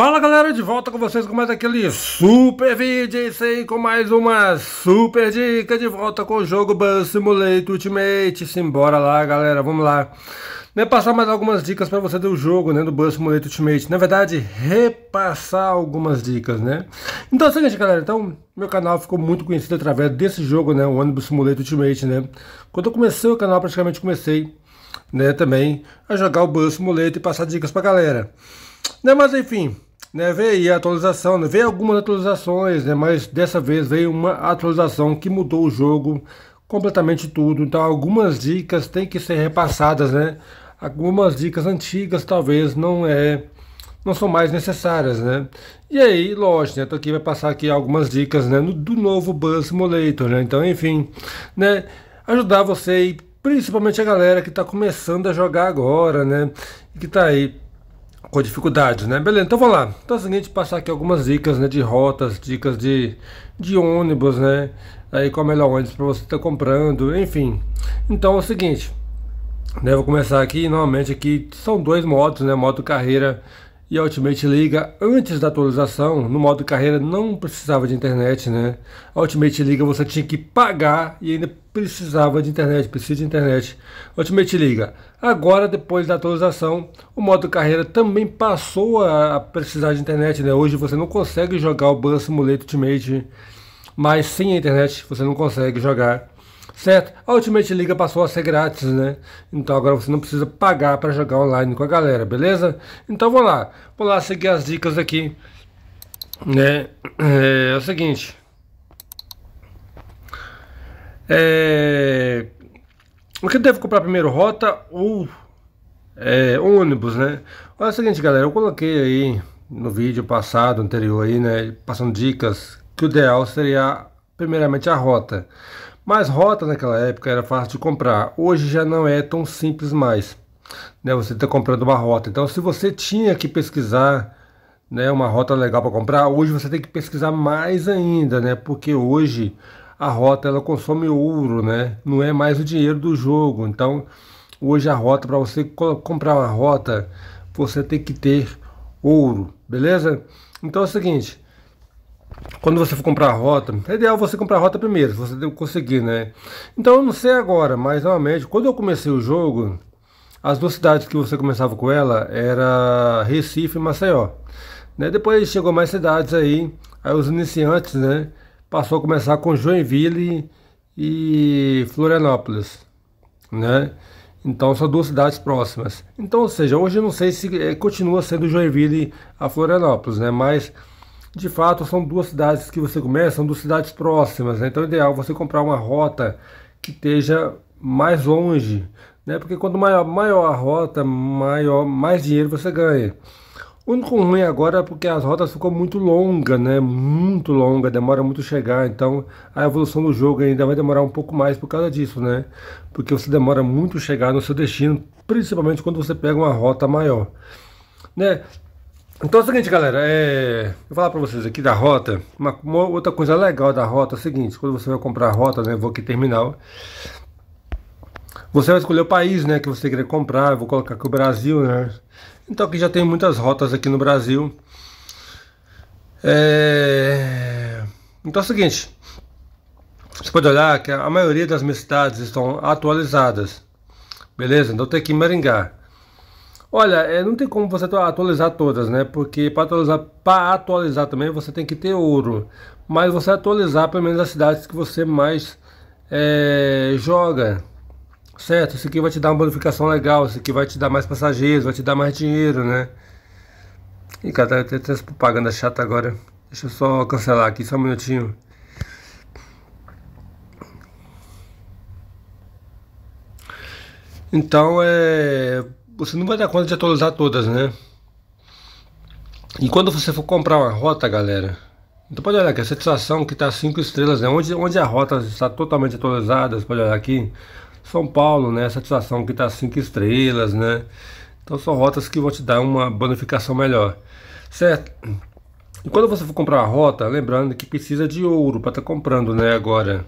Fala galera, de volta com vocês com mais aquele super vídeo, isso aí com mais uma super dica de volta com o jogo Bus Simulator Ultimate, simbora lá galera, vamos lá. Né, Passar mais algumas dicas para você do jogo, né, do Bus Simulator Ultimate, na verdade repassar algumas dicas, né. Então é o seguinte galera, então meu canal ficou muito conhecido através desse jogo, né, o Ônibus Simulator Ultimate, né. Quando eu comecei o canal, praticamente comecei, né, também a jogar o Bus Simulator e passar dicas pra galera. Né, mas enfim, né, veio aí a atualização, né, veio algumas atualizações, né, mas dessa vez veio uma atualização que mudou o jogo completamente tudo. Então algumas dicas têm que ser repassadas, né? Algumas dicas antigas talvez não é não são mais necessárias, né? E aí, lógico, né? Tô aqui vai passar aqui algumas dicas, né, do novo Buzz Simulator, né? Então, enfim, né, ajudar você e principalmente a galera que está começando a jogar agora, né? Que está aí com dificuldades, né? Beleza, então vamos lá. Então é o seguinte, passar aqui algumas dicas, né, de rotas, dicas de, de ônibus, né? Aí qual é o melhor ônibus para você estar tá comprando, enfim. Então é o seguinte, né, vou começar aqui, normalmente aqui são dois modos, né, modo carreira e a Ultimate Liga antes da atualização, no modo carreira não precisava de internet, né? A Ultimate Liga você tinha que pagar e ainda precisava de internet, precisa de internet. Ultimate Liga. Agora, depois da atualização, o modo carreira também passou a precisar de internet, né? Hoje você não consegue jogar o Bus Simulator Ultimate, mas sem a internet você não consegue jogar certo? A Ultimate Liga passou a ser grátis, né? Então agora você não precisa pagar para jogar online com a galera, beleza? Então vamos lá, vou lá seguir as dicas aqui, né? É, é o seguinte, é, o que devo comprar primeiro, rota ou é, ônibus, né? Olha é o seguinte, galera, eu coloquei aí no vídeo passado, anterior aí, né? Passando dicas que o ideal seria primeiramente a rota. Mas rota naquela época era fácil de comprar. Hoje já não é tão simples mais. Né, você está comprando uma rota. Então, se você tinha que pesquisar né, uma rota legal para comprar, hoje você tem que pesquisar mais ainda, né? Porque hoje a rota ela consome ouro, né? Não é mais o dinheiro do jogo. Então, hoje a rota para você comprar uma rota, você tem que ter ouro, beleza? Então é o seguinte, quando você for comprar a rota, é ideal você comprar a rota primeiro, se você conseguir, né? Então eu não sei agora, mas normalmente, quando eu comecei o jogo, as duas cidades que você começava com ela era Recife e Maceió. Né? Depois chegou mais cidades aí, aí os iniciantes, né? Passou a começar com Joinville e Florianópolis, né? Então são duas cidades próximas. Então, ou seja, hoje eu não sei se é, continua sendo Joinville a Florianópolis, né? Mas de fato, são duas cidades que você começa, são duas cidades próximas, né? então é ideal você comprar uma rota que esteja mais longe, né? Porque quanto maior, maior a rota, maior, mais dinheiro você ganha. O único ruim agora é porque as rotas ficam muito longas, né? Muito longa, demora muito chegar, então a evolução do jogo ainda vai demorar um pouco mais por causa disso, né? Porque você demora muito chegar no seu destino, principalmente quando você pega uma rota maior. Né? Então é o seguinte, galera, é... vou falar para vocês aqui da rota. Uma, uma, outra coisa legal da rota é o seguinte: quando você vai comprar a rota, né? Vou aqui terminal. Você vai escolher o país, né? Que você quer comprar. Eu vou colocar aqui o Brasil, né? Então aqui já tem muitas rotas aqui no Brasil. É... Então é o seguinte: você pode olhar que a maioria das minhas cidades estão atualizadas, beleza? Então tem aqui Maringá. Olha, é, não tem como você atualizar todas, né? Porque para atualizar, para atualizar também você tem que ter ouro. Mas você atualizar pelo menos as cidades que você mais é, joga. Certo? Isso aqui vai te dar uma bonificação legal. Isso aqui vai te dar mais passageiros, vai te dar mais dinheiro, né? Ih, cara, tá tem essa propaganda chata agora. Deixa eu só cancelar aqui, só um minutinho. Então é você não vai dar conta de atualizar todas, né? E quando você for comprar uma rota, galera, então pode olhar aqui, a satisfação que está 5 estrelas, né? Onde, onde a rota está totalmente atualizada, pode olhar aqui, São Paulo, né? A satisfação que está 5 estrelas, né? Então são rotas que vão te dar uma bonificação melhor, certo? E quando você for comprar uma rota, lembrando que precisa de ouro para estar tá comprando, né? Agora,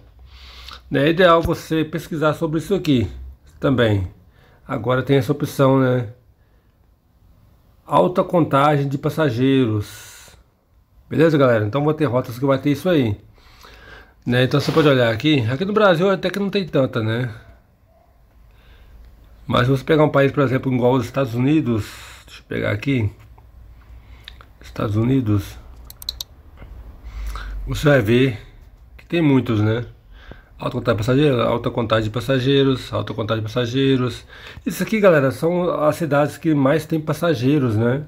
é ideal você pesquisar sobre isso aqui também. Agora tem essa opção, né? alta contagem de passageiros. Beleza, galera? Então vou ter rotas que vai ter isso aí. Né? Então você pode olhar aqui. Aqui no Brasil até que não tem tanta, né? Mas se você pegar um país, por exemplo, igual os Estados Unidos. Deixa eu pegar aqui. Estados Unidos. Você vai ver que tem muitos, né? Alta contagem de passageiros, alta contagem de passageiros, alta contagem de passageiros. Isso aqui, galera, são as cidades que mais tem passageiros, né?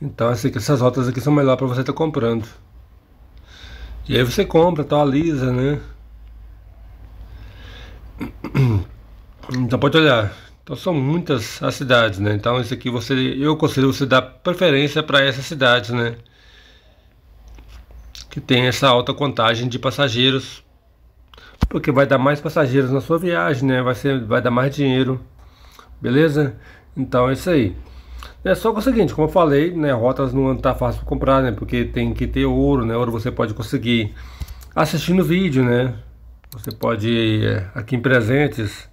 Então essas rotas aqui são melhor para você estar tá comprando. E aí você compra, atualiza, né? Então pode olhar. Então são muitas as cidades, né? Então isso aqui você, eu aconselho você dar preferência para essas cidades, né? Que tem essa alta contagem de passageiros porque vai dar mais passageiros na sua viagem, né? Vai, ser, vai dar mais dinheiro, beleza? Então é isso aí. É só que é o seguinte, como eu falei, né? Rotas não tá fácil para comprar, né? Porque tem que ter ouro, né? Ouro você pode conseguir assistindo vídeo, né? Você pode, é, aqui em presentes,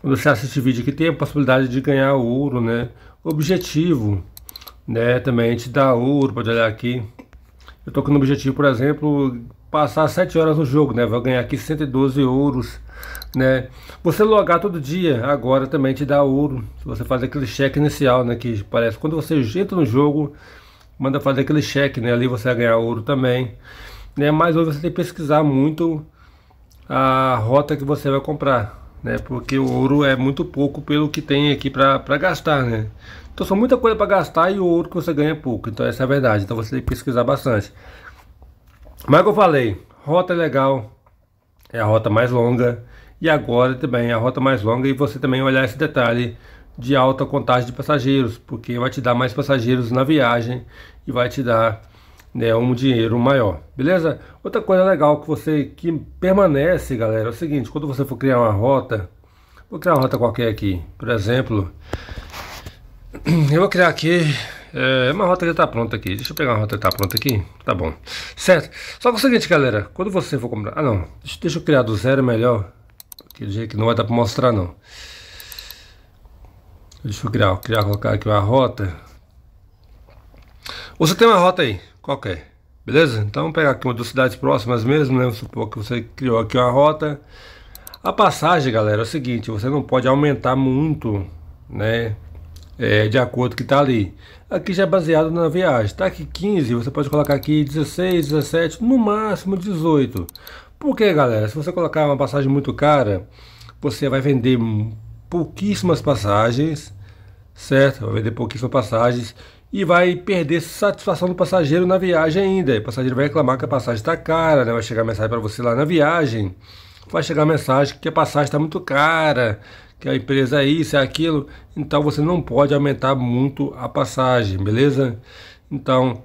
quando você assiste vídeo aqui, tem a possibilidade de ganhar ouro, né? Objetivo, né? Também te dá ouro, pode olhar aqui. Eu tô com no objetivo, por exemplo, passar 7 horas no jogo, né? Vai ganhar aqui 112 ouros, né? Você logar todo dia, agora também te dá ouro. Se você faz aquele cheque inicial, né? Que parece quando você entra no jogo, manda fazer aquele cheque, né? Ali você vai ganhar ouro também, né? Mas hoje você tem que pesquisar muito a rota que você vai comprar, né? Porque o ouro é muito pouco pelo que tem aqui para gastar, né? Então são muita coisa para gastar e o ouro que você ganha é pouco. Então essa é a verdade. Então você tem que pesquisar bastante. Mas que eu falei, rota legal é a rota mais longa e agora também é a rota mais longa e você também olhar esse detalhe de alta contagem de passageiros, porque vai te dar mais passageiros na viagem e vai te dar né, um dinheiro maior, beleza? Outra coisa legal que você que permanece, galera, é o seguinte, quando você for criar uma rota, vou criar uma rota qualquer aqui, por exemplo, eu vou criar aqui é, uma rota já está pronta aqui. Deixa eu pegar uma rota que está pronta aqui. Tá bom. Certo. Só que é o seguinte, galera. Quando você for comprar... Ah, não. Deixa, deixa eu criar do zero melhor. Que do jeito que não vai dar para mostrar, não. Deixa eu criar. Criar, colocar aqui uma rota. Você tem uma rota aí. Qualquer. Beleza? Então vamos pegar aqui uma das cidades próximas mesmo, né? Vamos supor que você criou aqui uma rota. A passagem, galera, é o seguinte. Você não pode aumentar muito, né? é, de acordo que está ali. Aqui já é baseado na viagem. Está aqui 15, você pode colocar aqui 16, 17, no máximo 18. Por que, galera? Se você colocar uma passagem muito cara, você vai vender pouquíssimas passagens, certo? Vai vender pouquíssimas passagens e vai perder satisfação do passageiro na viagem ainda. O passageiro vai reclamar que a passagem está cara, né? vai chegar mensagem para você lá na viagem, vai chegar mensagem que a passagem está muito cara, que a empresa é isso, é aquilo, então você não pode aumentar muito a passagem, beleza? Então,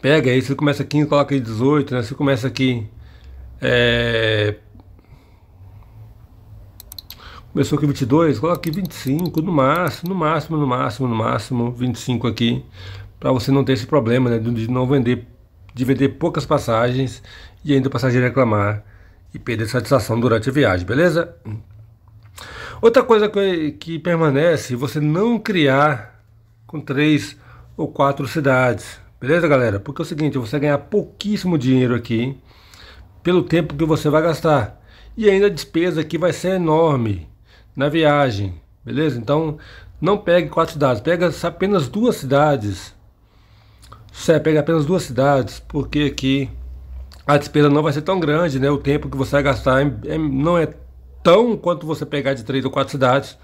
pega aí, você começa aqui, coloca aí 18, né? Você começa aqui, é... Começou aqui 22, coloca aqui 25, no máximo, no máximo, no máximo, no máximo, 25 aqui, para você não ter esse problema, né? De não vender, de vender poucas passagens e ainda o passageiro reclamar e perder satisfação durante a viagem, beleza? Outra coisa que, que permanece, você não criar com três ou quatro cidades, beleza galera? Porque é o seguinte, você ganhar pouquíssimo dinheiro aqui, pelo tempo que você vai gastar. E ainda a despesa aqui vai ser enorme na viagem, beleza? Então não pegue quatro cidades, pega apenas duas cidades. Você pega apenas duas cidades, porque aqui a despesa não vai ser tão grande, né? O tempo que você vai gastar é, é não é tão quanto você pegar de três ou quatro cidades,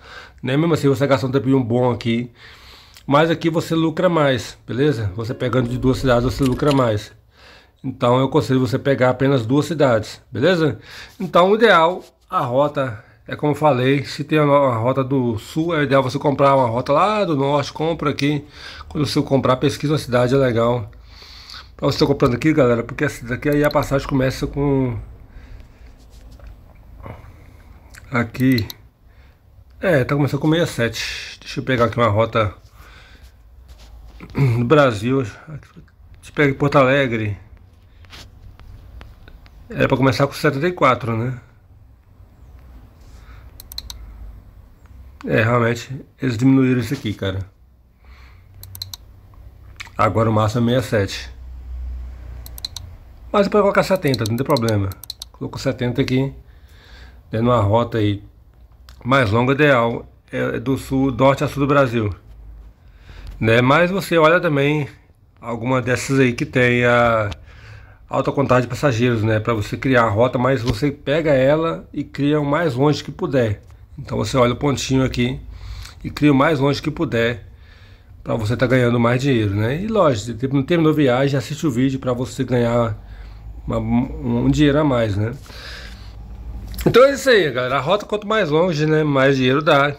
né? Mesmo assim você gasta um tempinho bom aqui, mas aqui você lucra mais, beleza? Você pegando de duas cidades você lucra mais. Então eu aconselho você pegar apenas duas cidades, beleza? Então o ideal, a rota é como eu falei, se tem uma rota do sul, é ideal você comprar uma rota lá do norte, compra aqui. Quando você comprar, pesquisa uma cidade, é legal. Pra você comprando aqui, galera, porque essa daqui aí a passagem começa com Aqui. É, tá começando com 67. Deixa eu pegar aqui uma rota no Brasil. Se pega em Porto Alegre. Era pra começar com 74, né? É, realmente, eles diminuíram isso aqui, cara. Agora o máximo é 67. Mas você pode colocar 70, não tem problema. Colocou 70 aqui, dando uma rota aí mais longa ideal é do sul, norte a sul do Brasil. Né? Mas você olha também alguma dessas aí que tem a alta contagem de passageiros, né? Para você criar a rota, mas você pega ela e cria o mais longe que puder. Então você olha o pontinho aqui e cria o mais longe que puder para você estar tá ganhando mais dinheiro, né? E lógico, não terminou a viagem, assiste o vídeo para você ganhar uma, um dinheiro a mais, né? Então é isso aí, galera. A rota quanto mais longe, né, mais dinheiro dá.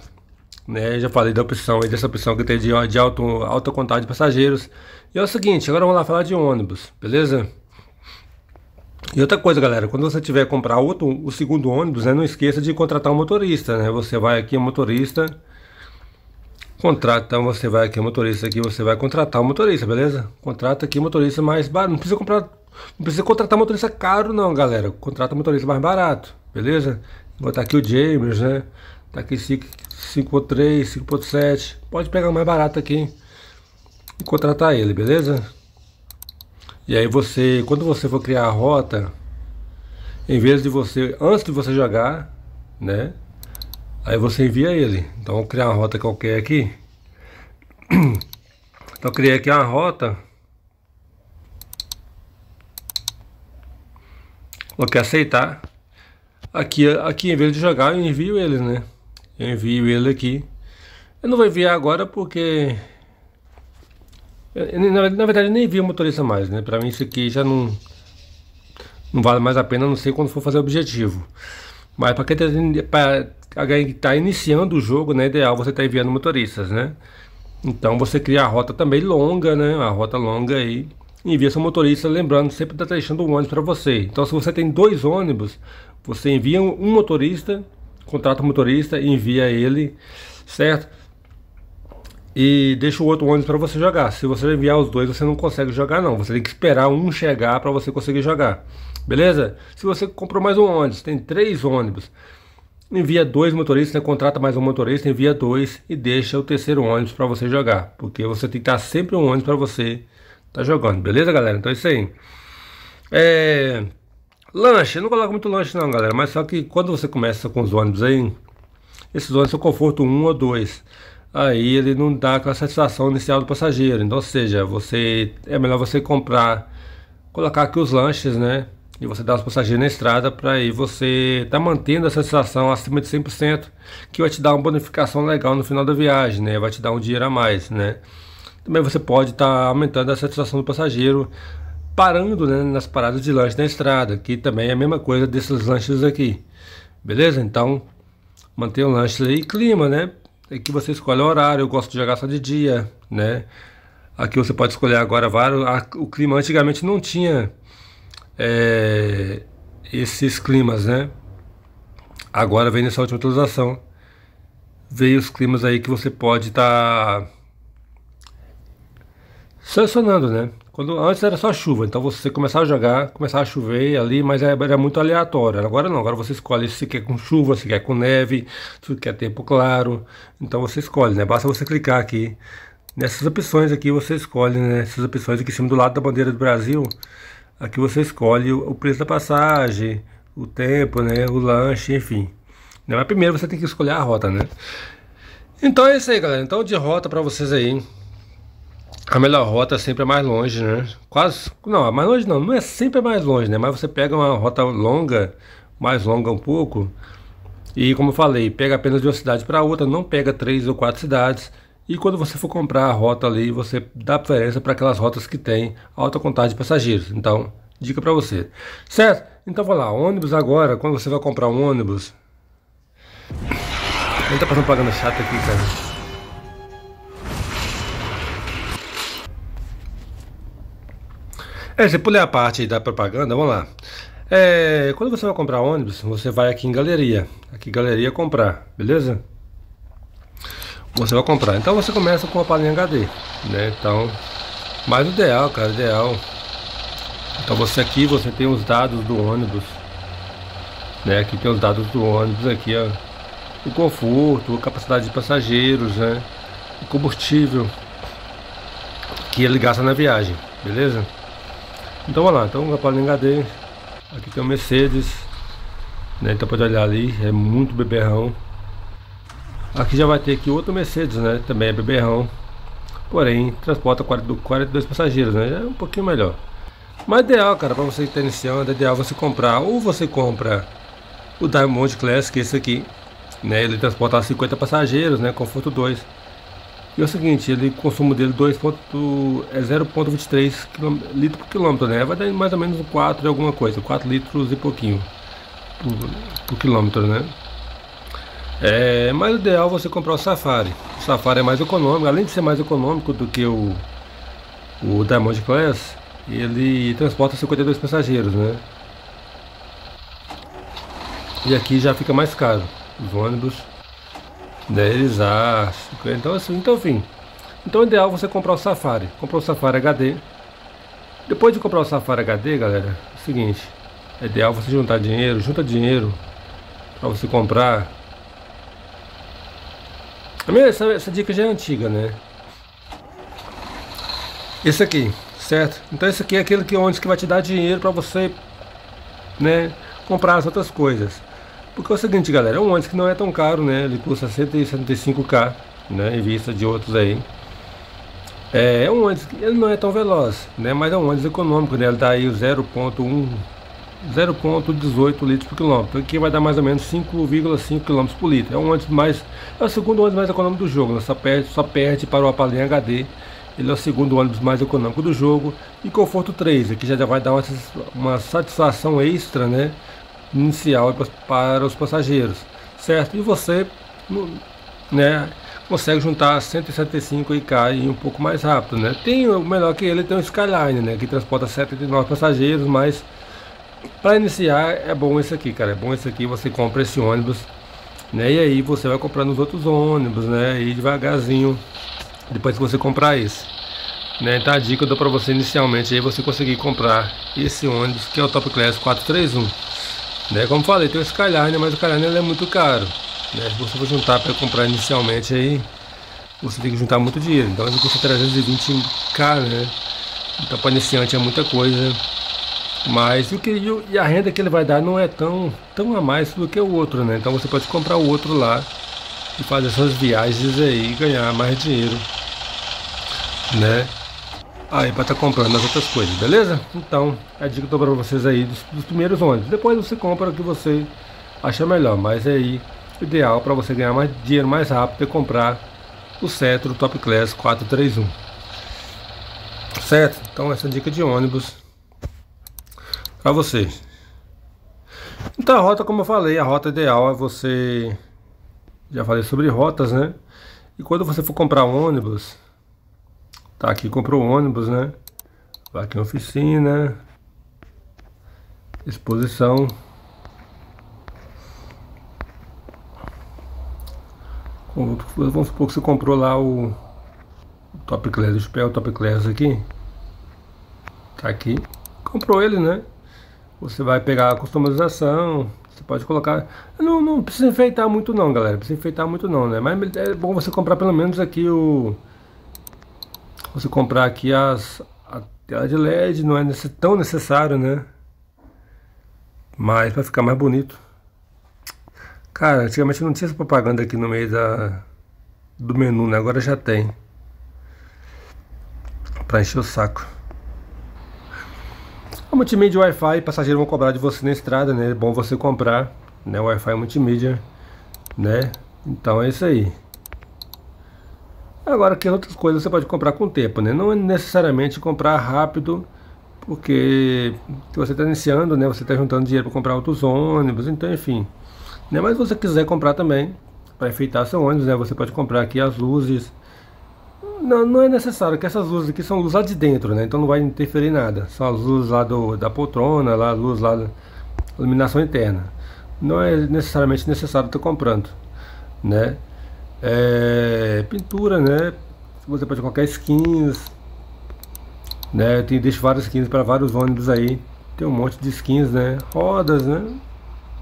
Né? Já falei da opção aí, dessa opção que tem de, de alto, alta contagem de passageiros. E é o seguinte, agora vamos lá falar de ônibus, beleza? E outra coisa, galera, quando você tiver comprar outro, o segundo ônibus, né, não esqueça de contratar um motorista, né? Você vai aqui, motorista, Contrata, então você vai aqui, motorista aqui, você vai contratar o motorista, beleza? Contrata aqui motorista mais barato. Não precisa comprar, não precisa contratar motorista caro não, galera. Contrata motorista mais barato, beleza? Botar aqui o James, né? Tá aqui 5.3, 5.7. Pode pegar o mais barato aqui e contratar ele, beleza? E aí você, quando você for criar a rota, em vez de você, antes de você jogar, né? Aí você envia ele. Então vou criar uma rota qualquer aqui. Então criei aqui uma rota. Coloquei aceitar. Aqui, aqui em vez de jogar eu envio ele, né? Eu envio ele aqui. Eu não vou enviar agora porque... Eu, na, na, verdade nem envio o motorista mais, né? Pra mim isso aqui já não... Não vale mais a pena, não sei quando for fazer o objetivo. Mas para quem tá, está iniciando o jogo, né, ideal você tá enviando motoristas, né? Então você cria a rota também longa, né? A rota longa aí. Envia seu motorista, lembrando, sempre está deixando um ônibus para você. Então se você tem dois ônibus, você envia um motorista, contrata o um motorista, envia ele, certo? E deixa o outro ônibus para você jogar. Se você enviar os dois, você não consegue jogar não. Você tem que esperar um chegar para você conseguir jogar. Beleza? Se você comprou mais um ônibus, tem três ônibus, envia dois motoristas, né? contrata mais um motorista, envia dois e deixa o terceiro ônibus para você jogar, porque você tem que estar sempre um ônibus para você estar tá jogando, beleza, galera? Então é isso aí. É... Lanche, eu não coloco muito lanche não, galera, mas só que quando você começa com os ônibus aí, esses ônibus são conforto 1 ou 2, aí ele não dá aquela satisfação inicial do passageiro, então ou seja, você é melhor você comprar, colocar aqui os lanches, né? e você dá os passageiros na estrada para aí você tá mantendo essa satisfação acima de 100%, que vai te dar uma bonificação legal no final da viagem, né? Vai te dar um dinheiro a mais, né? Também você pode estar tá aumentando a satisfação do passageiro parando né, nas paradas de lanche na estrada, que também é a mesma coisa desses lanches aqui. Beleza? Então, manter o lanche aí, clima, né? Aqui você escolhe o horário, eu gosto de jogar só de dia, né? Aqui você pode escolher agora vários. O clima antigamente não tinha é, esses climas, né? Agora vem nessa última atualização, veio os climas aí que você pode estar tá selecionando, né? Quando, antes era só chuva, então você começava a jogar, começava a chover ali, mas era, era, muito aleatório. Agora não, agora você escolhe se quer com chuva, se quer com neve, se quer tempo claro. Então você escolhe, né? Basta você clicar aqui nessas opções aqui, você escolhe né? essas opções aqui em cima do lado da bandeira do Brasil. Aqui você escolhe o preço da passagem, o tempo, né, o lanche, enfim. Mas primeiro você tem que escolher a rota, né? Então é isso aí, galera. Então de rota para vocês aí. A melhor rota sempre é mais longe, né? Quase. Não, mais longe não. Não é sempre mais longe, né? Mas você pega uma rota longa, mais longa um pouco. E como eu falei, pega apenas de uma cidade para outra, não pega três ou quatro cidades. E quando você for comprar a rota ali, você dá preferência para aquelas rotas que tem alta contagem de passageiros. Então, dica para você. Certo? Então vamos lá, ônibus agora, quando você vai comprar um ônibus. Não tá passando propaganda chata aqui, cara. É, você pulei a parte da propaganda, vamos lá. É, quando você vai comprar ônibus, você vai aqui em galeria. Aqui galeria comprar, beleza? você vai comprar. Então você começa com a palhinha HD, né? Então, mais ideal, cara, ideal. Então você aqui, você tem os dados do ônibus, né? Aqui tem os dados do ônibus, aqui ó, o conforto, a capacidade de passageiros, né? O combustível que ele gasta na viagem, beleza? Então vamos lá, então o Palinha HD, aqui tem o Mercedes, né? Então pode olhar ali, é muito beberrão. Aqui já vai ter aqui outro Mercedes, né? Também é beberrão. Porém, transporta 42 passageiros, né? É um pouquinho melhor. Mas ideal, cara, para você que está iniciando, é ideal você comprar. Ou você compra o Diamond Classic, esse aqui, né? Ele transporta 50 passageiros, né? Conforto 2. E é o seguinte, ele consumo dele 2. é 0.23 litros por quilômetro, né? Vai dar mais ou menos 4 e alguma coisa, 4 litros e pouquinho por, por quilômetro, né? É mais ideal você comprar o Safari. O Safari é mais econômico, além de ser mais econômico do que o, o Diamond Class, ele transporta 52 passageiros, né? E aqui já fica mais caro. Os ônibus 10 A, 50, então assim, então enfim. Então o ideal é você comprar o Safari. Comprar o Safari HD. Depois de comprar o Safari HD, galera, é o seguinte. É ideal você juntar dinheiro, junta dinheiro para você comprar. A minha, essa, essa dica já é antiga, né? Esse aqui, certo? Então esse aqui é aquele que onde que vai te dar dinheiro para você, né, comprar as outras coisas. Porque é o seguinte, galera, é um ônibus que não é tão caro, né? Ele custa 175k, né? Em vista de outros aí. É, é um ônibus que ele não é tão veloz, né? Mas é um ônibus econômico, né? Ele dá aí o 0.1 0.18 litros por quilômetro, que vai dar mais ou menos 5,5 km por litro. É um ônibus mais, é o segundo ônibus mais econômico do jogo, né? só, perde, só perde para o Apalim HD. Ele é o segundo ônibus mais econômico do jogo e conforto 3, aqui já vai dar uma, uma satisfação extra, né? Inicial para os passageiros, certo? E você, né, consegue juntar 175 e cai um pouco mais rápido, né? Tem o melhor que ele tem o Skyline, né, que transporta 79 passageiros, mas para iniciar é bom esse aqui, cara, é bom esse aqui, você compra esse ônibus, né? E aí você vai comprando os outros ônibus, né? E devagarzinho, depois que você comprar esse. Né, então a dica eu dou para você inicialmente aí você conseguir comprar esse ônibus que é o Top Class 431 né? Como falei, tem o Skyline, mas o Skyline é muito caro. Né? Se você for juntar para comprar inicialmente aí, você tem que juntar muito dinheiro. Então ele custa 320k, né? Então para iniciante é muita coisa. Mas o que, e a renda que ele vai dar não é tão, tão a mais do que o outro, né? Então você pode comprar o outro lá e fazer suas viagens aí e ganhar mais dinheiro, né? Aí para estar tá comprando as outras coisas, beleza? Então, é a dica que eu dou para vocês aí dos, dos, primeiros ônibus. Depois você compra o que você acha melhor, mas é aí ideal para você ganhar mais dinheiro mais rápido é comprar o Cetro Top Class 431. Certo? Então essa é dica de ônibus para vocês. Então a rota, como eu falei, a rota ideal é você já falei sobre rotas, né? E quando você for comprar um ônibus, Tá aqui, comprou ônibus, né? Vai aqui oficina. Exposição. Vamos supor que você comprou lá o Top Class, o Top Class aqui. Tá aqui. Comprou ele, né? Você vai pegar a customização. Você pode colocar. Não, não precisa enfeitar muito não, galera. Precisa enfeitar muito não, né? Mas é bom você comprar pelo menos aqui o você comprar aqui as, a tela de LED não é tão necessário, né? Mas para ficar mais bonito. Cara, antigamente não tinha essa propaganda aqui no meio da, do menu, né? Agora já tem. Pra encher o saco. A multimídia Wi-Fi, passageiros vão cobrar de você na estrada, né? É bom você comprar, né? Wi-Fi multimídia, né? Então é isso aí. Agora que outras coisas você pode comprar com o tempo, né? Não é necessariamente comprar rápido, porque você está iniciando, né? Você está juntando dinheiro para comprar outros ônibus, então enfim. Né? Mas se você quiser comprar também, para enfeitar seu ônibus, né? Você pode comprar aqui as luzes. Não, não é necessário, que essas luzes aqui são luzes lá de dentro, né? Então não vai interferir nada. São as luzes lá do, da poltrona, lá, a luz lá da iluminação interna. Não é necessariamente necessário estar comprando, né? É, pintura, né? Você pode colocar skins, né? Tem deixo várias skins para vários ônibus aí. Tem um monte de skins, né? Rodas, né?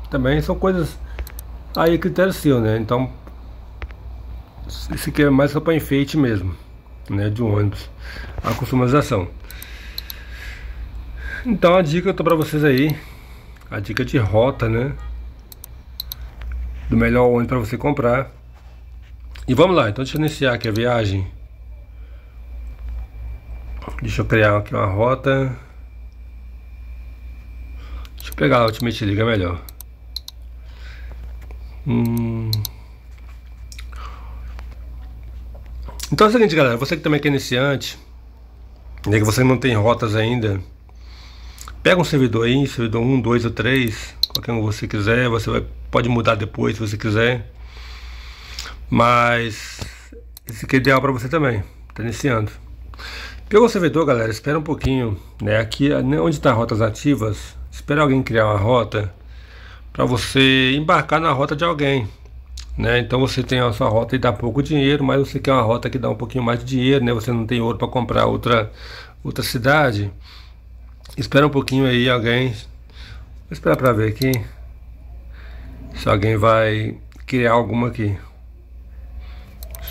Também são coisas aí critério seu, né? Então isso aqui é mais só para enfeite mesmo, né, de ônibus, a customização. Então a dica eu tô para vocês aí, a dica de rota, né, do melhor ônibus para você comprar. E vamos lá, então deixa eu iniciar aqui a viagem. Deixa eu criar aqui uma rota. Deixa eu pegar a Ultimate Liga melhor. Hum. Então é o seguinte, galera. Você que também é iniciante, né, que você não tem rotas ainda, pega um servidor aí, servidor 1, 2 ou 3, qualquer um que você quiser. Você vai, pode mudar depois se você quiser. Mas esse aqui é ideal para você também. Tá iniciando. Pegou o servidor, galera, espera um pouquinho, né? Aqui, né, onde está rotas ativas, espera alguém criar uma rota para você embarcar na rota de alguém, né? Então você tem a sua rota e dá pouco dinheiro, mas você quer uma rota que dá um pouquinho mais de dinheiro, né? Você não tem ouro para comprar outra outra cidade. Espera um pouquinho aí alguém. Vou esperar para ver aqui se alguém vai criar alguma aqui.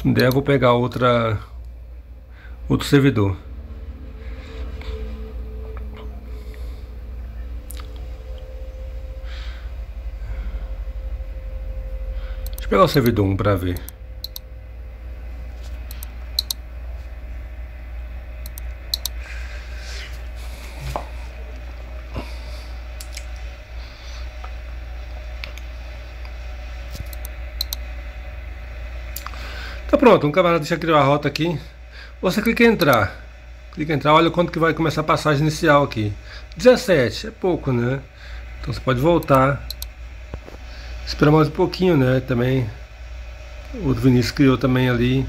Se não der, eu vou pegar outra outro servidor. Deixa eu pegar o servidor 1 para ver. Tá pronto, um camarada deixa criar a rota aqui. Você clica em entrar. Clica em entrar, olha quanto que vai começar a passagem inicial aqui. 17, é pouco, né? Então você pode voltar. Esperar mais um pouquinho, né? Também. O Vinícius criou também ali.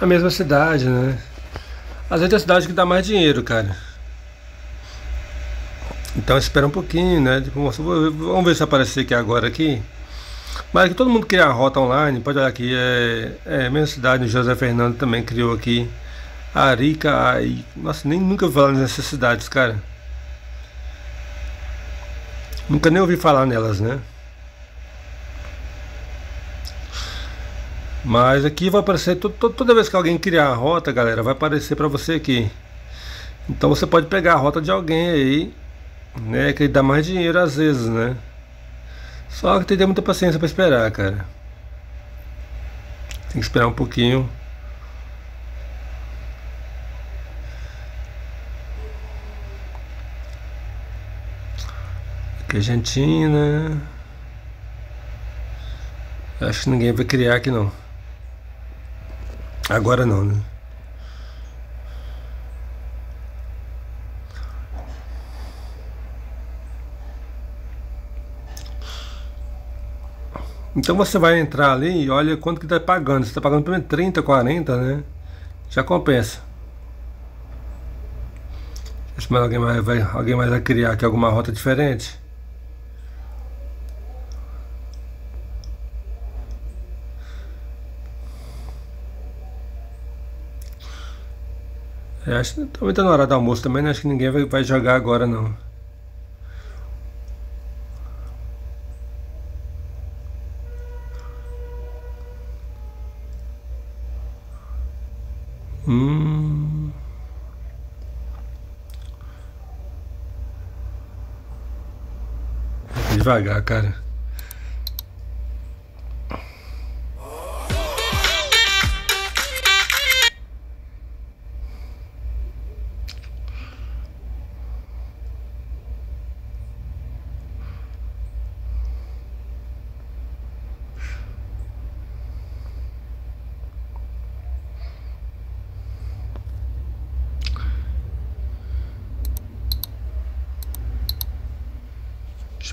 A mesma cidade, né? Às vezes é a cidade que dá mais dinheiro, cara. Então espera um pouquinho, né? Tipo, vamos ver se aparecer aqui agora aqui. Mas que todo mundo cria a rota online, pode olhar aqui, é, é a mesma cidade, José Fernando também criou aqui. Arica, aí, nossa, nem nunca ouvi falar nessas cidades, cara. Nunca nem ouvi falar nelas, né? Mas aqui vai aparecer, toda vez que alguém criar a rota, galera, vai aparecer para você aqui. Então você pode pegar a rota de alguém aí, né, que dá mais dinheiro às vezes, né? Só que tem que ter muita paciência para esperar, cara. Tem que esperar um pouquinho. Aqui é Argentina. Acho que ninguém vai criar aqui não. Agora não, né? Então você vai entrar ali e olha quanto que está pagando. Você está pagando pelo menos 30, 40, né? Já compensa. Se mais alguém mais vai, alguém mais vai criar aqui alguma rota diferente. É, acho que também tá na hora do almoço também, né? Acho que ninguém vai, vai jogar agora não. Hum. Devagar, cara.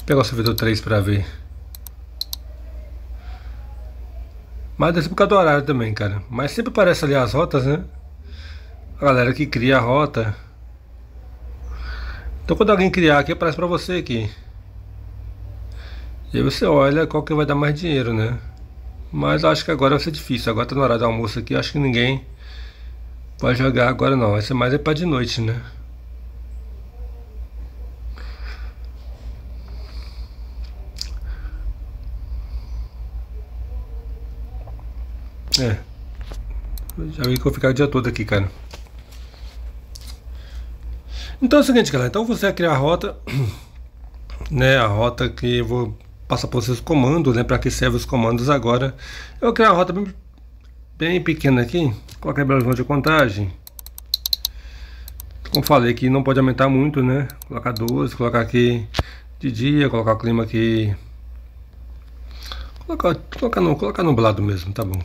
Deixa eu pegar o servidor 3 para ver. Mas deve ser por causa do horário também, cara. Mas sempre aparece ali as rotas, né? A galera que cria a rota. Então quando alguém criar aqui, aparece pra você aqui. E aí você olha qual que vai dar mais dinheiro, né? Mas acho que agora vai ser difícil. Agora tá no horário do almoço aqui, acho que ninguém vai jogar agora não. Vai ser mais é pra de noite, né? É. Já vi que vou ficar o dia todo aqui, cara. Então é o seguinte, galera. Então você vai criar a rota, né? A rota que eu vou passar para vocês os comandos, né? Para que servem os comandos agora. Eu vou criar uma rota bem, bem pequena aqui. Colocar a de contagem. Como falei que não pode aumentar muito, né? Colocar 12, colocar aqui de dia, colocar o clima aqui. Colocar, colocar, no, colocar nublado mesmo, tá bom.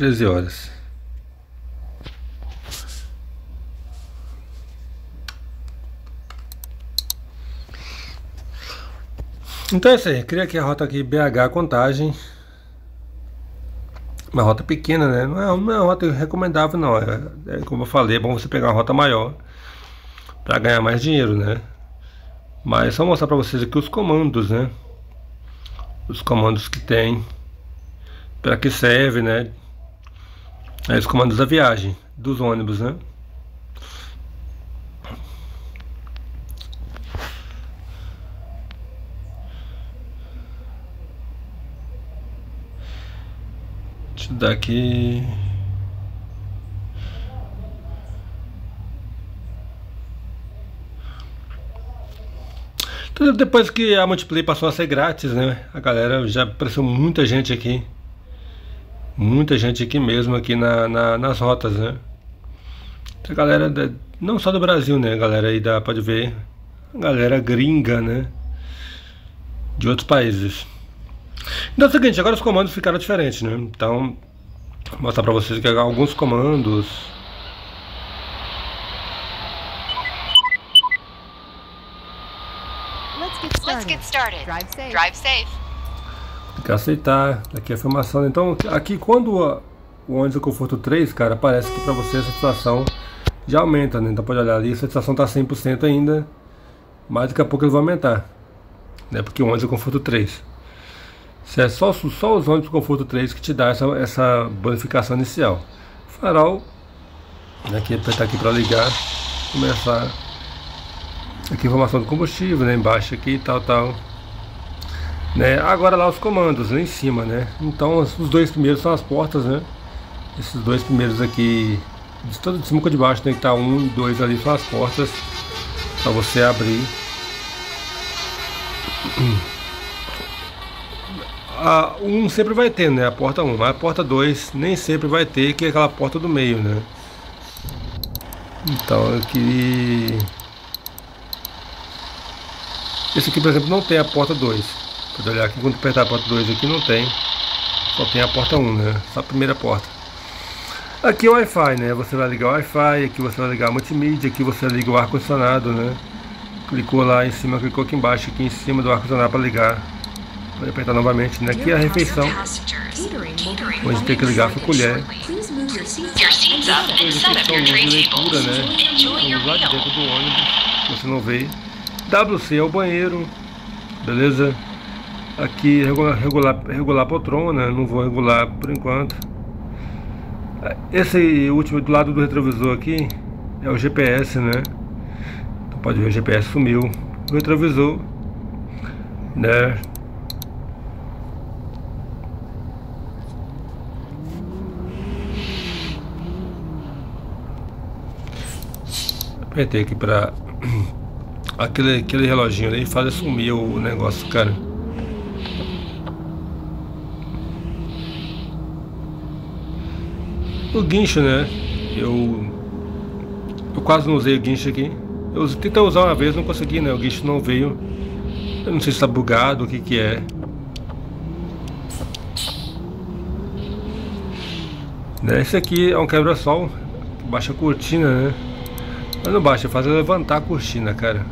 Treze horas. Então é isso aí, cria aqui a rota aqui BH Contagem uma rota pequena, né? Não é, não é uma rota recomendável, não. É, é, como eu falei, é bom você pegar uma rota maior para ganhar mais dinheiro, né? Mas só mostrar para vocês aqui os comandos, né? Os comandos que tem, para que serve, né? É, os comandos da viagem, dos ônibus, né? Isso daqui. Tudo depois que a Multiplay passou a ser grátis, né? A galera já apareceu muita gente aqui. Muita gente aqui mesmo, aqui na, na nas rotas, né? A galera, da, não só do Brasil, né? A galera aí dá, pode ver. A galera gringa, né? De outros países. Então é o seguinte, agora os comandos ficaram diferentes, né? Então, vou mostrar pra vocês que alguns comandos... Let's get started. Drive safe. Drive safe. Tem que aceitar. Aqui é a afirmação. Então, aqui quando o ônibus do conforto 3, cara, parece que pra você a satisfação já aumenta, né? Então pode olhar ali, a satisfação tá 100% ainda, mas daqui a pouco ele vai aumentar, né? Porque o ônibus é conforto 3. Se é só, só os ônibus conforto 3 que te dá essa, essa bonificação inicial. Farol, aqui apertar aqui para ligar, começar aqui informação do combustível, né, embaixo aqui tal tal. Né, agora lá os comandos, lá em cima, né? Então os dois primeiros são as portas, né? Esses dois primeiros aqui, de todo de cima com de baixo, tem que estar um e dois ali são as portas para você abrir. a 1 um sempre vai ter, né? A porta 1, um, mas a porta 2 nem sempre vai ter, que é aquela porta do meio, né? Então aqui. Esse aqui, por exemplo, não tem a porta 2. Pode olhar aqui, quando apertar a porta 2 aqui, não tem. Só tem a porta 1, um, né? Só a primeira porta. Aqui é o Wi-Fi, né? Você vai ligar o Wi-Fi, aqui você vai ligar a multimídia, aqui você liga o ar-condicionado, né? Clicou lá em cima, clicou aqui embaixo, aqui em cima do ar-condicionado para ligar. Vou apertar novamente, né? Aqui é a refeição. Onde tem que ligar com a colher. Leitura, né? Estamos lá de dentro do ônibus, você não vê. WC é o banheiro, beleza? Aqui regular, regular, regular poltrona, não vou regular por enquanto. Esse último do lado do retrovisor aqui é o GPS, né? Então pode ver o GPS sumiu. O retrovisor, né? apertei aqui pra aquele, aquele reloginho ali fazer sumir o negócio, cara. O guincho, né? Eu eu quase não usei o guincho aqui. Eu tentei usar uma vez, não consegui, né? O guincho não veio. Eu não sei se está bugado, o que que é. Né? Esse aqui é um quebra-sol, baixa cortina, né? Mas não baixa, faz levantar a cortina, cara.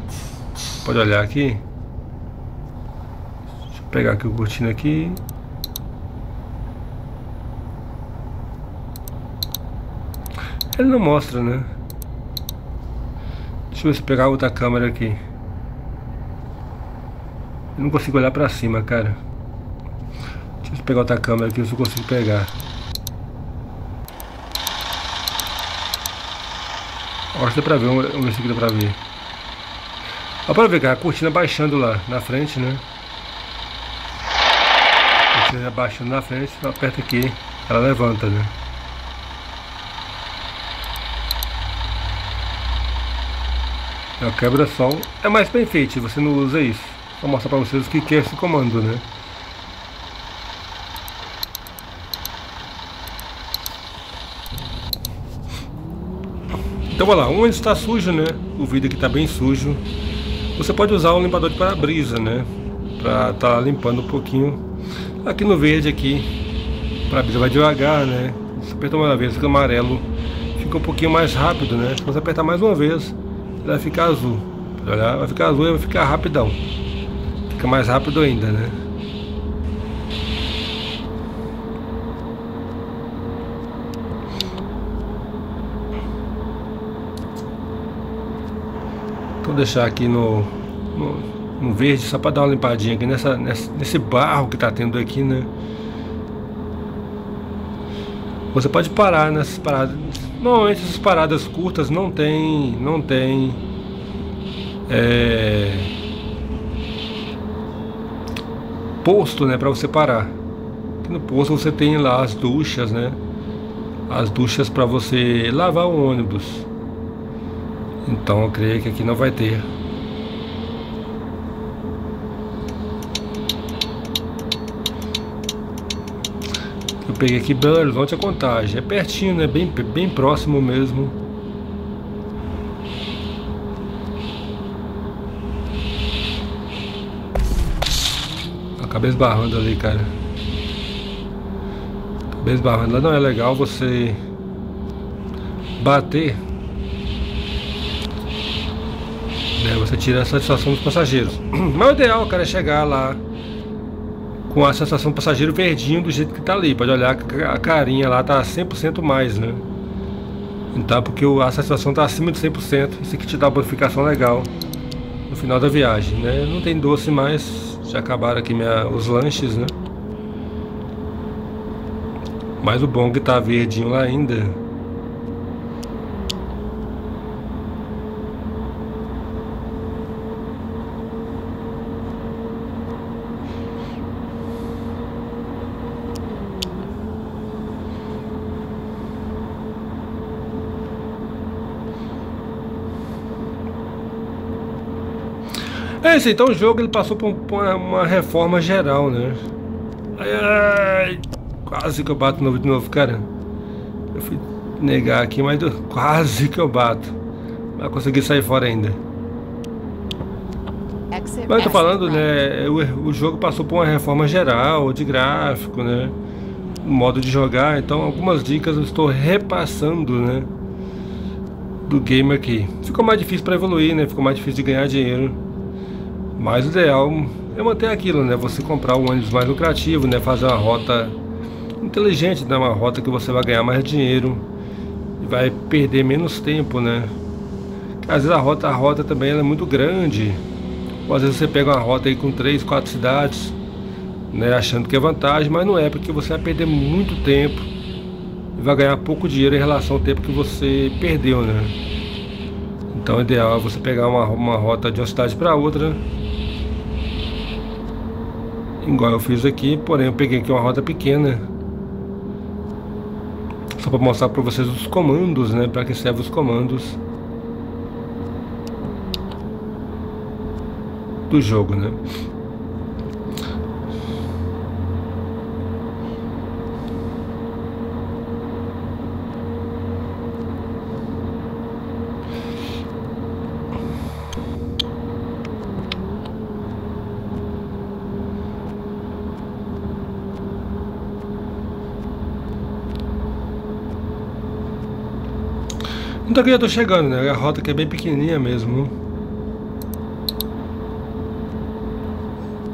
Pode olhar aqui. Deixa eu pegar aqui o cortina aqui. Ele não mostra, né? Deixa eu ver se pegar outra câmera aqui. Eu não consigo olhar pra cima, cara. Deixa eu pegar outra câmera aqui, eu só consigo pegar. Acho que dá pra ver, vamos ver se dá pra ver. Dá pra ver, cara, a cortina baixando lá na frente, né? né? Baixando na frente, aperta aqui, ela levanta, né? É o quebra-sol. É mais bem feito, você não usa isso. Vou mostrar para vocês o que é esse comando, né? Então vamos lá, onde está sujo, né? O vidro aqui está bem sujo. Você pode usar um limpador de para-brisa, né? Para estar tá limpando um pouquinho. Aqui no verde aqui, o para-brisa vai devagar, né? Se apertar uma vez, fica amarelo, fica um pouquinho mais rápido, né? Se você apertar mais uma vez, vai ficar azul. Vai ficar azul e vai ficar rapidão. Fica mais rápido ainda, né? Vou deixar aqui no, no, no verde só para dar uma limpadinha aqui nessa, nessa, nesse barro que tá tendo aqui, né? Você pode parar nessas paradas. Normalmente essas paradas curtas não tem. Não tem. É, posto, né, para você parar. No posto você tem lá as duchas, né? As duchas para você lavar o ônibus. Então eu creio que aqui não vai ter. Peguei aqui Belo Horizonte a contagem. É pertinho, né? Bem, bem próximo mesmo. Acabei esbarrando ali, cara. Acabei esbarrando. Lá não é legal você bater né? Você tira a satisfação dos passageiros. Mas o ideal, cara, é chegar lá com a sensação do passageiro verdinho do jeito que tá ali. Pode olhar a carinha lá tá 100% mais, né? Então, porque a satisfação tá acima de 100%, isso que te dá uma bonificação legal no final da viagem, né? Não tem doce mais, já acabaram aqui minha, os lanches, né? Mas o bom é que tá verdinho lá ainda. É isso, então o jogo ele passou por, uma, reforma geral, né? Ai, ai, quase que eu bato novo de novo, cara. Eu fui negar aqui, mas quase que eu bato. Mas consegui sair fora ainda. Mas eu tô falando, né? O, o jogo passou por uma reforma geral de gráfico, né? Modo de jogar, então algumas dicas eu estou repassando, né? Do game aqui. Ficou mais difícil para evoluir, né? Ficou mais difícil de ganhar dinheiro. Mas o ideal é manter aquilo, né? Você comprar um ônibus mais lucrativo, né? Fazer uma rota inteligente, né? Uma rota que você vai ganhar mais dinheiro e vai perder menos tempo, né? Às vezes a rota, a rota também é muito grande. Ou às vezes você pega uma rota aí com três, quatro cidades, né? Achando que é vantagem, mas não é, porque você vai perder muito tempo e vai ganhar pouco dinheiro em relação ao tempo que você perdeu, né? Então o ideal é você pegar uma, uma rota de uma cidade para outra igual eu fiz aqui, porém eu peguei aqui uma roda pequena só para mostrar para vocês os comandos, né, para que servem os comandos do jogo, né. Então aqui eu tô chegando, né? A rota que é bem pequenininha mesmo.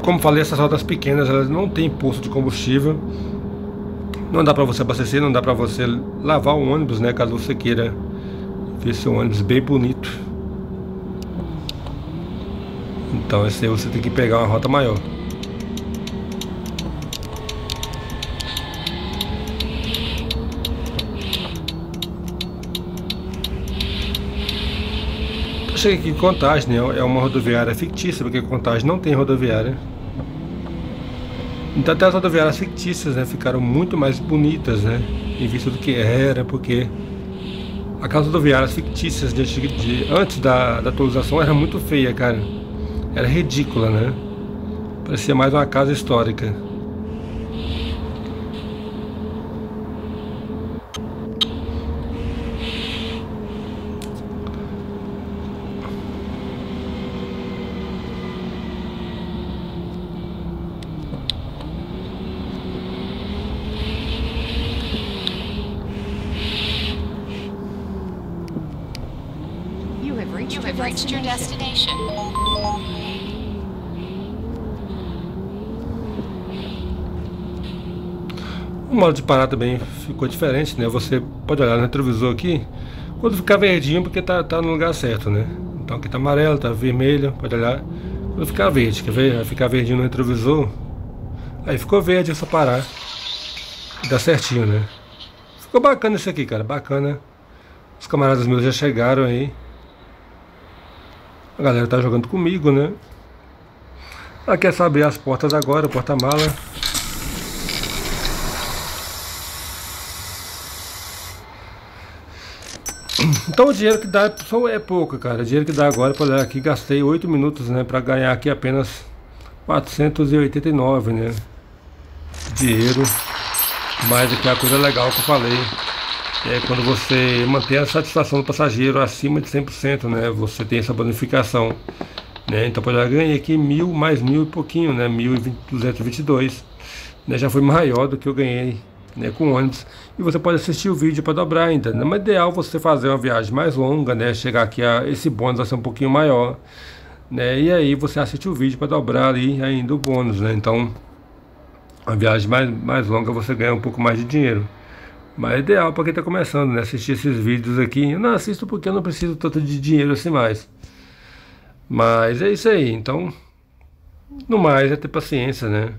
Como falei, essas rotas pequenas, elas não tem posto de combustível. Não dá pra você abastecer, não dá pra você lavar o ônibus, né? Caso você queira ver seu ônibus bem bonito. Então esse aí você tem que pegar uma rota maior. Cheguei aqui em Contagem, né? É uma rodoviária fictícia, porque Contagem não tem rodoviária. Então até as rodoviárias fictícias né, ficaram muito mais bonitas, né? Em vista do que era, porque aquelas rodoviárias fictícias de, de, antes da, da atualização era muito feia, cara. Era ridícula, né? Parecia mais uma casa histórica. Modo de parar também ficou diferente, né? Você pode olhar no retrovisor aqui, quando ficar verdinho, porque tá, tá no lugar certo, né? Então aqui tá amarelo, tá vermelho, pode olhar. Quando ficar verde, quer ver? Vai ficar verdinho no retrovisor. Aí ficou verde, é só parar. E dá certinho, né? Ficou bacana isso aqui, cara, bacana. Os camaradas meus já chegaram aí. A galera tá jogando comigo, né? Ela quer saber as portas agora, porta-mala. Então o dinheiro que dá é pouco, cara. O dinheiro que dá agora, para olhar aqui, gastei 8 minutos, né? Para ganhar aqui apenas 489, né? Dinheiro. Mas aqui a coisa legal que eu falei. É quando você mantém a satisfação do passageiro acima de 100%, né? Você tem essa bonificação. Né? Então, por eu ganhei aqui mil mais mil e pouquinho, né? 1.222. Né? Já foi maior do que eu ganhei né, com ônibus. E você pode assistir o vídeo para dobrar ainda. Né? Mas é ideal você fazer uma viagem mais longa, né? Chegar aqui a esse bônus vai ser um pouquinho maior. Né? E aí você assiste o vídeo para dobrar ali ainda o bônus, né? Então, a viagem mais, mais longa você ganha um pouco mais de dinheiro. Mas é ideal para quem está começando, né? Assistir esses vídeos aqui. Eu não assisto porque eu não preciso tanto de dinheiro assim mais. Mas é isso aí. Então, no mais é ter paciência, né?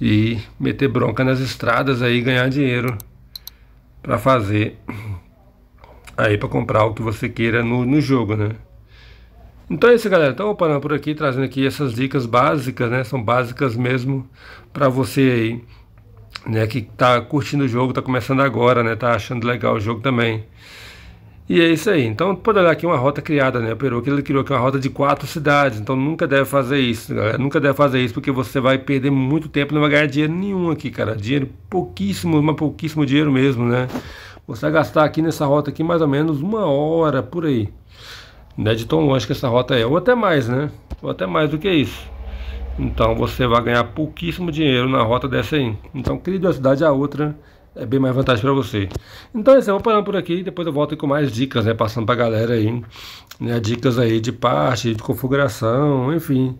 E meter bronca nas estradas aí ganhar dinheiro para fazer aí para comprar o que você queira no, no jogo, né? Então é isso, galera. Então parando por aqui, trazendo aqui essas dicas básicas, né? São básicas mesmo para você aí, né? Que tá curtindo o jogo, tá começando agora, né? Tá achando legal o jogo também. E é isso aí. Então, pode olhar aqui uma rota criada, né? O Peru que ele criou aqui uma rota de quatro cidades. Então, nunca deve fazer isso, galera. Nunca deve fazer isso porque você vai perder muito tempo não vai ganhar dinheiro nenhum aqui, cara. Dinheiro pouquíssimo, mas pouquíssimo dinheiro mesmo, né? Você vai gastar aqui nessa rota aqui mais ou menos uma hora por aí. Né? De tão longe que essa rota é. Ou até mais, né? Ou até mais do que isso. Então, você vai ganhar pouquíssimo dinheiro na rota dessa aí. Então, crie de uma cidade a outra é bem mais vantagem para você. Então é isso, eu vou parando por aqui depois eu volto com mais dicas, né? Passando para a galera aí, né? Dicas aí de parte, de configuração, enfim.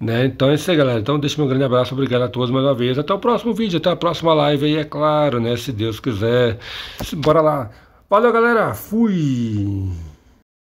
Né? Então é isso aí, galera. Então deixa meu grande abraço, obrigado a todos mais uma vez. Até o próximo vídeo, até a próxima live aí, é claro, né? Se Deus quiser. Bora lá. Valeu, galera. Fui!